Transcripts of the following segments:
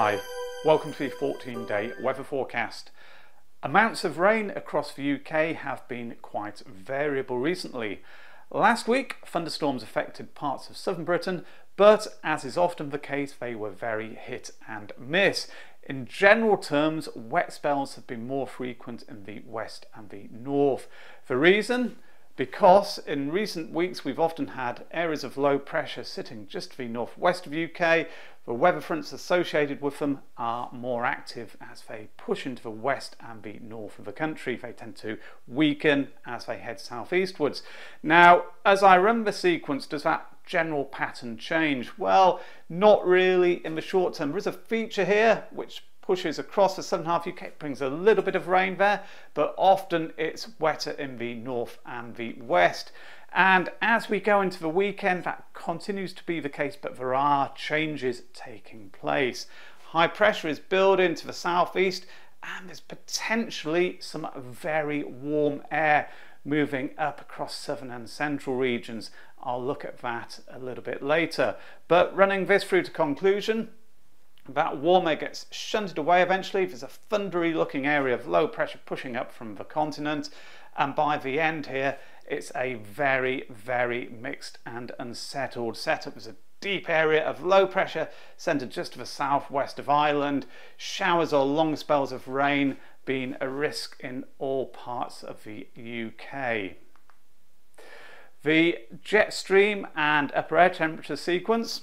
Hi, welcome to the 14 day weather forecast. Amounts of rain across the UK have been quite variable recently. Last week, thunderstorms affected parts of southern Britain, but as is often the case, they were very hit and miss. In general terms, wet spells have been more frequent in the west and the north. The reason? Because in recent weeks we've often had areas of low pressure sitting just to the northwest of UK. The weather fronts associated with them are more active as they push into the west and the north of the country. They tend to weaken as they head southeastwards. Now, as I run the sequence, does that general pattern change? Well, not really in the short term. There is a feature here which pushes across the southern half UK, brings a little bit of rain there, but often it's wetter in the north and the west. And as we go into the weekend, that continues to be the case, but there are changes taking place. High pressure is building to the southeast, and there's potentially some very warm air moving up across southern and central regions. I'll look at that a little bit later. But running this through to conclusion, that warmer gets shunted away eventually. There's a thundery looking area of low pressure pushing up from the continent. And by the end here, it's a very, very mixed and unsettled setup. There's a deep area of low pressure centered just to the southwest of Ireland. Showers or long spells of rain being a risk in all parts of the UK. The jet stream and upper air temperature sequence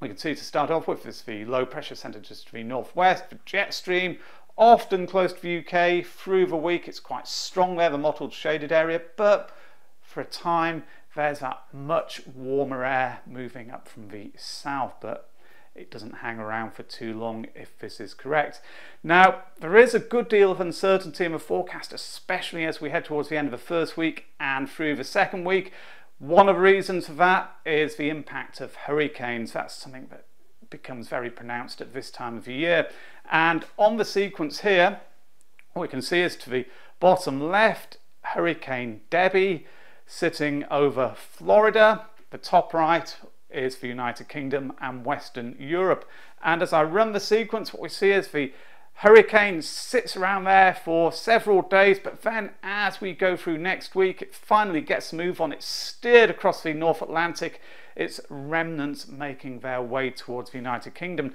we can see to start off with is the low pressure centre just to the northwest, the jet stream, often close to the UK. Through the week it's quite strong there, the mottled shaded area, but for a time there's that much warmer air moving up from the south, but it doesn't hang around for too long if this is correct. Now, there is a good deal of uncertainty in the forecast, especially as we head towards the end of the first week and through the second week. One of the reasons for that is the impact of hurricanes. That's something that becomes very pronounced at this time of the year. And on the sequence here, what we can see is to the bottom left, Hurricane Debby sitting over Florida. The top right is the United Kingdom and Western Europe. And as I run the sequence, what we see is the Hurricane sits around there for several days, but then as we go through next week, it finally gets a move on. It's steered across the North Atlantic, its remnants making their way towards the United Kingdom.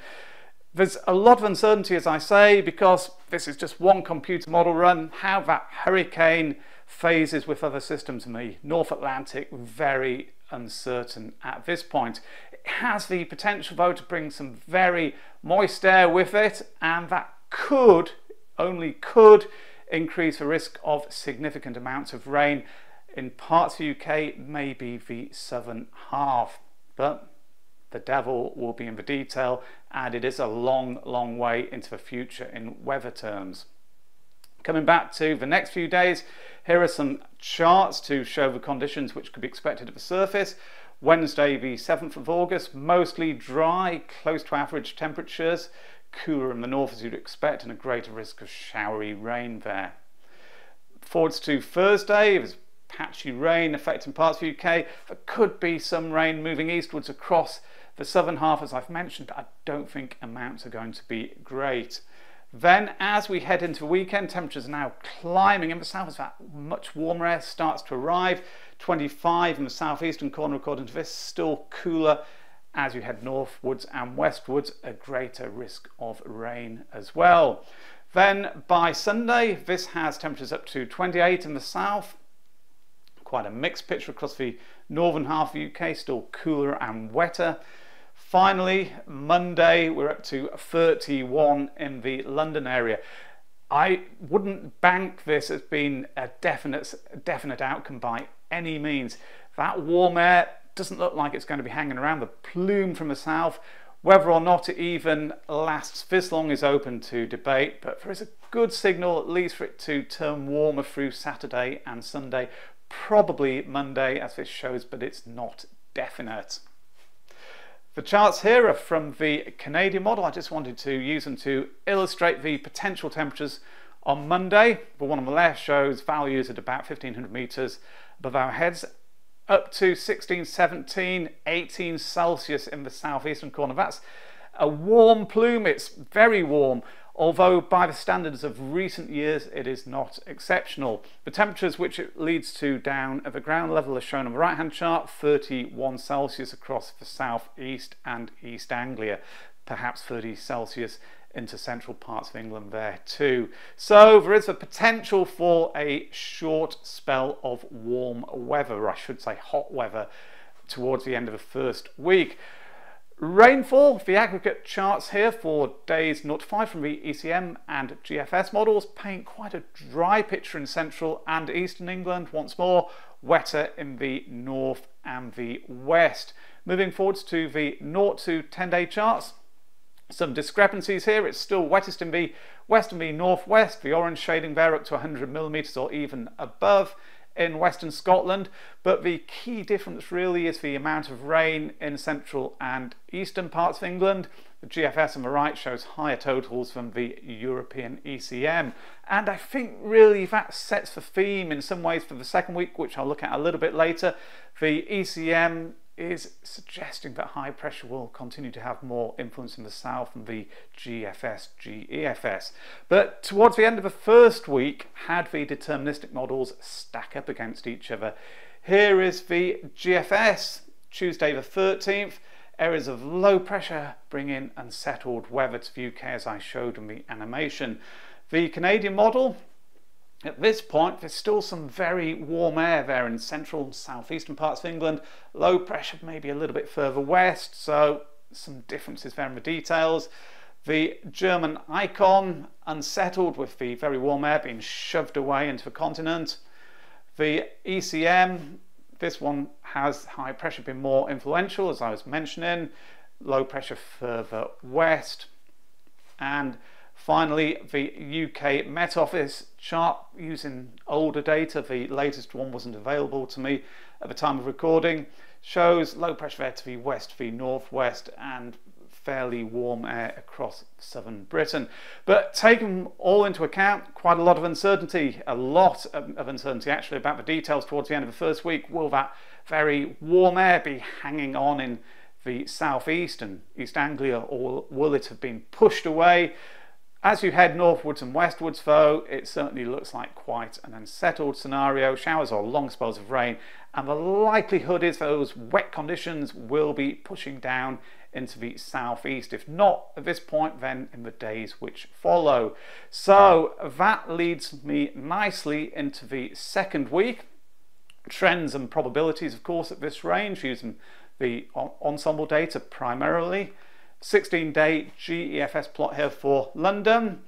There's a lot of uncertainty, as I say, because this is just one computer model run. How that hurricane phases with other systems in the North Atlantic, very uncertain at this point. It has the potential, though, to bring some very moist air with it, and that could, only could, increase the risk of significant amounts of rain in parts of the UK, maybe the southern half. But the devil will be in the detail, and it is a long, long way into the future in weather terms. Coming back to the next few days, here are some charts to show the conditions which could be expected at the surface. Wednesday, the 7th of August, mostly dry, close to average temperatures cooler in the north as you'd expect and a greater risk of showery rain there. Forwards to Thursday, there's patchy rain affecting parts of the UK. There could be some rain moving eastwards across the southern half, as I've mentioned, I don't think amounts are going to be great. Then, as we head into the weekend, temperatures are now climbing in the south as that much warmer air starts to arrive. 25 in the southeastern corner, according to this, still cooler as you head northwards and westwards, a greater risk of rain as well. Then by Sunday, this has temperatures up to 28 in the south. Quite a mixed picture across the northern half of the UK, still cooler and wetter. Finally, Monday, we're up to 31 in the London area. I wouldn't bank this as being a definite, definite outcome by any means. That warm air doesn't look like it's going to be hanging around. The plume from the south, whether or not it even lasts this long is open to debate, but there is a good signal at least for it to turn warmer through Saturday and Sunday, probably Monday as this shows, but it's not definite. The charts here are from the Canadian model. I just wanted to use them to illustrate the potential temperatures on Monday. The one on the left shows values at about 1500 metres above our heads up to 16, 17, 18 Celsius in the southeastern corner. That's a warm plume. It's very warm, although by the standards of recent years, it is not exceptional. The temperatures which it leads to down at the ground level are shown on the right hand chart 31 Celsius across the south east and East Anglia, perhaps 30 Celsius into central parts of England there too. So there is a potential for a short spell of warm weather, I should say hot weather, towards the end of the first week. Rainfall, the aggregate charts here for days 0 to 5 from the ECM and GFS models paint quite a dry picture in central and eastern England, once more wetter in the north and the west. Moving forwards to the 0 to 10 day charts, some discrepancies here. It's still wettest in the west and the northwest, the orange shading there up to 100 millimetres or even above in western Scotland, but the key difference really is the amount of rain in central and eastern parts of England. The GFS on the right shows higher totals than the European ECM, and I think really that sets the theme in some ways for the second week, which I'll look at a little bit later. The ECM is suggesting that high pressure will continue to have more influence in the south than the GFS, GEFS. But towards the end of the first week, had the deterministic models stack up against each other. Here is the GFS, Tuesday the 13th. Areas of low pressure bring in unsettled weather to the UK as I showed in the animation. The Canadian model, at this point, there's still some very warm air there in central and southeastern parts of England. Low pressure maybe a little bit further west, so some differences there in the details. The German icon unsettled with the very warm air being shoved away into the continent. The ECM, this one has high pressure been more influential as I was mentioning, low pressure further west and Finally, the UK Met Office chart using older data, the latest one wasn't available to me at the time of recording, shows low pressure air to the west, the northwest, and fairly warm air across southern Britain. But taking all into account, quite a lot of uncertainty, a lot of uncertainty actually about the details towards the end of the first week. Will that very warm air be hanging on in the southeast and East Anglia, or will it have been pushed away? As you head northwards and westwards though, it certainly looks like quite an unsettled scenario, showers or long spells of rain, and the likelihood is those wet conditions will be pushing down into the southeast. If not at this point, then in the days which follow. So that leads me nicely into the second week. Trends and probabilities, of course, at this range, using the ensemble data primarily. 16 day GEFS plot here for London.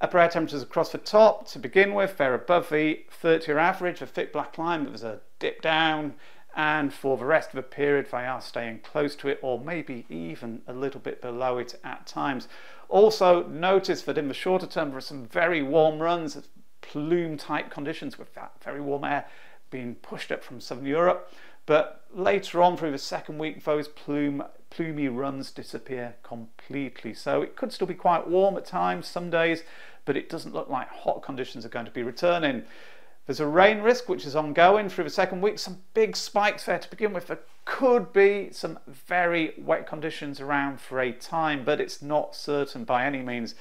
Upper air temperatures across the top to begin with, they're above the 30 year average, a thick black line, there's a dip down, and for the rest of the period they are staying close to it or maybe even a little bit below it at times. Also notice that in the shorter term there are some very warm runs, of plume type conditions with that very warm air being pushed up from southern Europe. But later on through the second week, those plume, plumy runs disappear completely. So it could still be quite warm at times, some days, but it doesn't look like hot conditions are going to be returning. There's a rain risk which is ongoing through the second week. Some big spikes there to begin with. There could be some very wet conditions around for a time, but it's not certain by any means.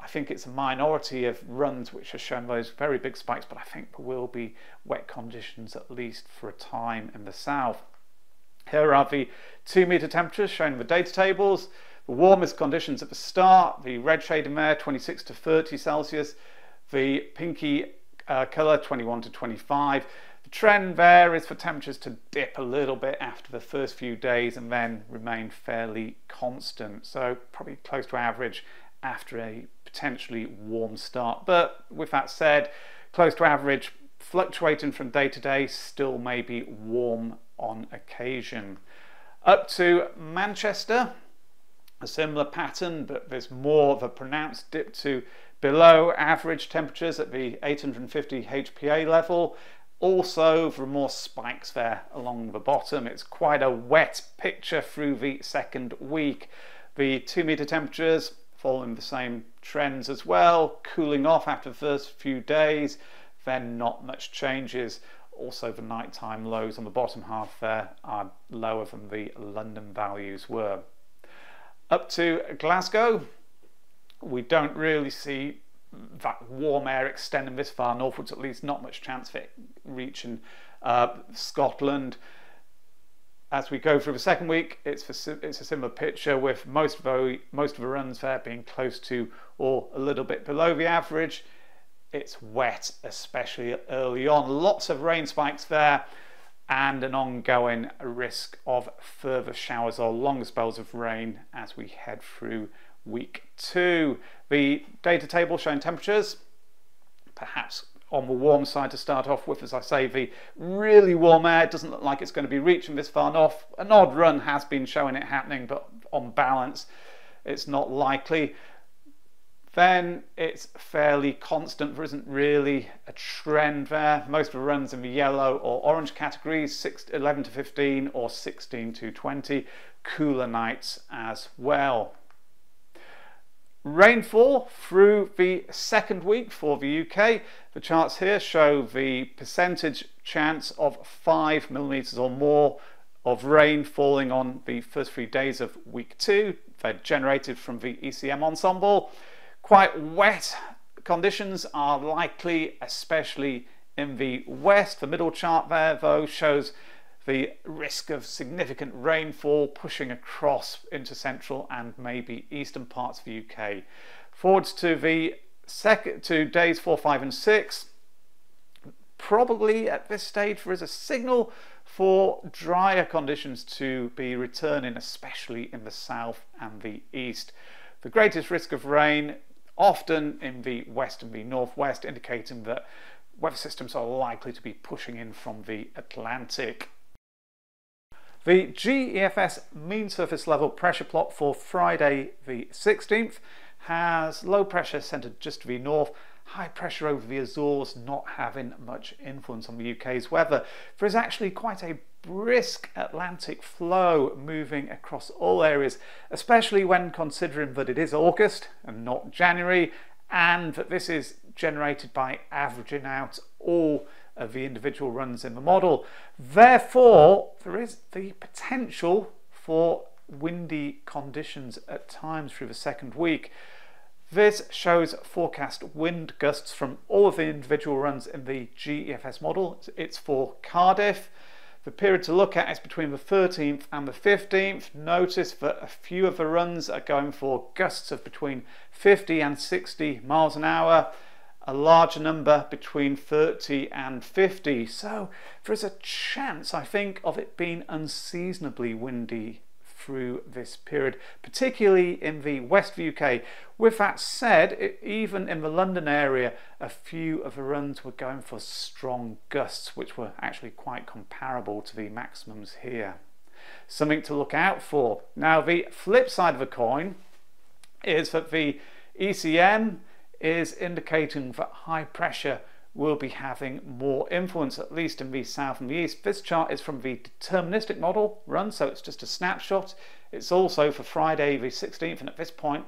I think it's a minority of runs which have shown those very big spikes, but I think there will be wet conditions at least for a time in the south. Here are the two meter temperatures shown in the data tables. The warmest conditions at the start, the red shade in there, 26 to 30 Celsius, the pinky uh, colour, 21 to 25. The trend there is for temperatures to dip a little bit after the first few days and then remain fairly constant. So probably close to average after a potentially warm start. But with that said, close to average, fluctuating from day to day, still may be warm on occasion. Up to Manchester, a similar pattern, but there's more of a pronounced dip to below average temperatures at the 850 HPA level. Also, are more spikes there along the bottom. It's quite a wet picture through the second week. The two meter temperatures following the same trends as well, cooling off after the first few days, then not much changes. Also, the nighttime lows on the bottom half there are lower than the London values were. Up to Glasgow, we don't really see that warm air extending this far northwards, at least not much chance of it reaching uh, Scotland. As we go through the second week, it's, for, it's a similar picture with most of, the, most of the runs there being close to or a little bit below the average. It's wet, especially early on. Lots of rain spikes there and an ongoing risk of further showers or long spells of rain as we head through week two. The data table showing temperatures, perhaps on the warm side to start off with. As I say, the really warm air doesn't look like it's going to be reaching this far north. An odd run has been showing it happening, but on balance, it's not likely. Then it's fairly constant. There isn't really a trend there. Most of the runs in the yellow or orange categories, 6, 11 to 15 or 16 to 20. Cooler nights as well. Rainfall through the second week for the UK. The charts here show the percentage chance of 5 millimetres or more of rain falling on the first three days of week two. They're generated from the ECM ensemble. Quite wet conditions are likely, especially in the west. The middle chart there, though, shows the risk of significant rainfall pushing across into central and maybe eastern parts of the UK. Forwards to the second to days four, five, and six. Probably at this stage there is a signal for drier conditions to be returning, especially in the south and the east. The greatest risk of rain often in the west and the northwest, indicating that weather systems are likely to be pushing in from the Atlantic. The GEFS mean surface level pressure plot for Friday the 16th has low pressure centred just to the north, high pressure over the Azores not having much influence on the UK's weather. There is actually quite a brisk Atlantic flow moving across all areas, especially when considering that it is August and not January, and that this is generated by averaging out all of the individual runs in the model. Therefore, there is the potential for windy conditions at times through the second week. This shows forecast wind gusts from all of the individual runs in the GEFS model. It's for Cardiff. The period to look at is between the 13th and the 15th. Notice that a few of the runs are going for gusts of between 50 and 60 miles an hour a larger number between 30 and 50. So there's a chance, I think, of it being unseasonably windy through this period, particularly in the west UK. With that said, even in the London area, a few of the runs were going for strong gusts, which were actually quite comparable to the maximums here. Something to look out for. Now, the flip side of the coin is that the ECM is indicating that high pressure will be having more influence, at least in the south and the east. This chart is from the deterministic model run, so it's just a snapshot. It's also for Friday the 16th, and at this point,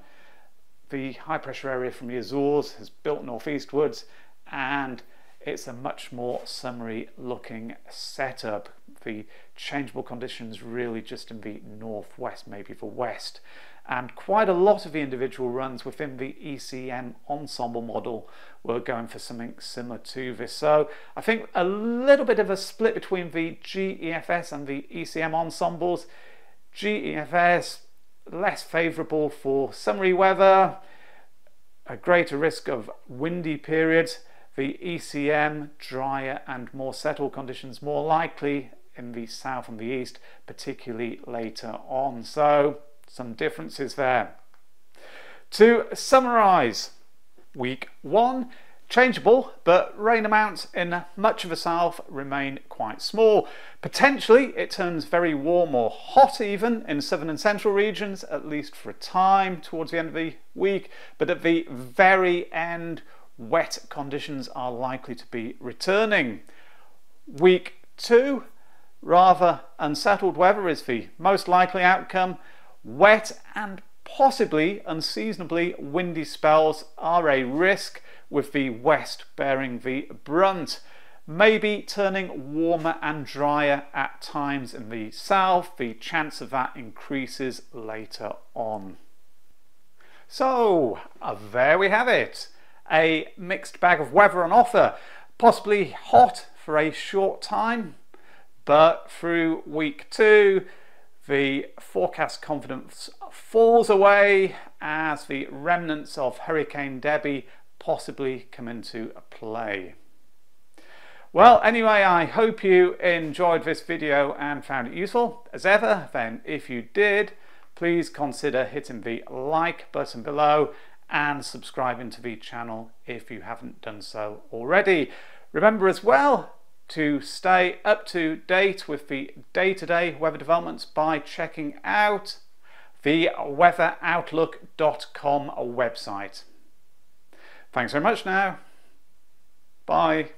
the high pressure area from the Azores has built northeastwards, and it's a much more summery looking setup. The changeable conditions really just in the northwest, maybe the west and quite a lot of the individual runs within the ECM ensemble model were going for something similar to this. So I think a little bit of a split between the GEFS and the ECM ensembles. GEFS less favourable for summery weather, a greater risk of windy periods. The ECM drier and more settled conditions more likely in the south and the east, particularly later on. So some differences there. To summarise, week one, changeable, but rain amounts in much of the south remain quite small. Potentially it turns very warm or hot even in southern and central regions, at least for a time towards the end of the week, but at the very end, wet conditions are likely to be returning. Week two, rather unsettled weather is the most likely outcome Wet and possibly unseasonably windy spells are a risk with the west bearing the brunt. maybe turning warmer and drier at times in the south. The chance of that increases later on. So, uh, there we have it. A mixed bag of weather on offer. Possibly hot for a short time, but through week two, the forecast confidence falls away as the remnants of Hurricane Debby possibly come into play. Well, anyway, I hope you enjoyed this video and found it useful. As ever, then if you did, please consider hitting the like button below and subscribing to the channel if you haven't done so already. Remember as well to stay up to date with the day-to-day -day weather developments by checking out the weatheroutlook.com website. Thanks very much now. Bye.